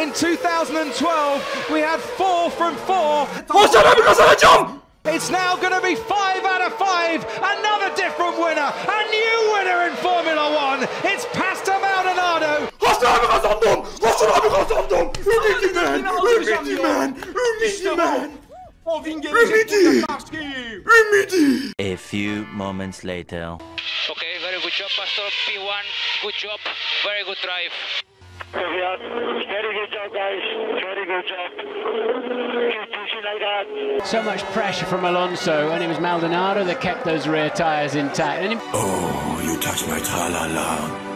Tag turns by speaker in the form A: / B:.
A: In 2012, we had four from four.
B: Başarımı kazanacağım.
A: It's now going to be five out of five. Another different winner. A new winner in Formula One. It's Pastor Maldonado.
C: A few moments later.
D: Okay, very good job, Pastor P1. Good job, very good drive.
E: Very good job, guys. Very good job. Keep pushing like that.
F: So much pressure from Alonso, and it was Maldonado that kept those rear tyres intact.
B: Oh, you touch my tra-la-la.